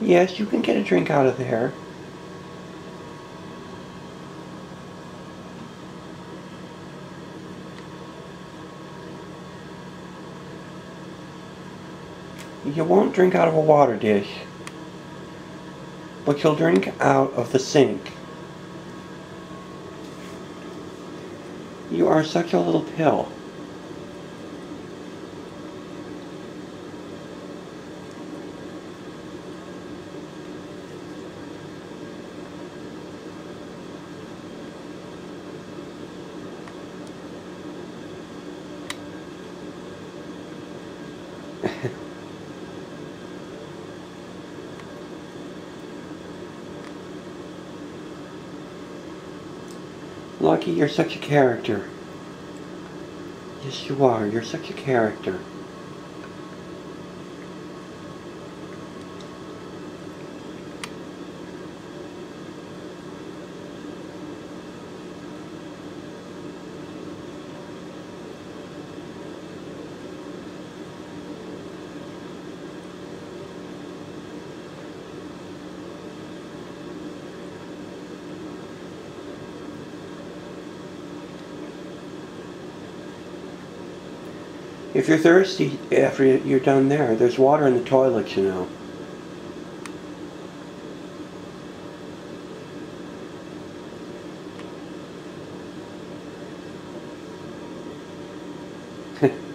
Yes, you can get a drink out of there. You won't drink out of a water dish, but you'll drink out of the sink. You are such a little pill. Lucky, you're such a character. Yes, you are. You're such a character. If you're thirsty after you're done there, there's water in the toilets, you know.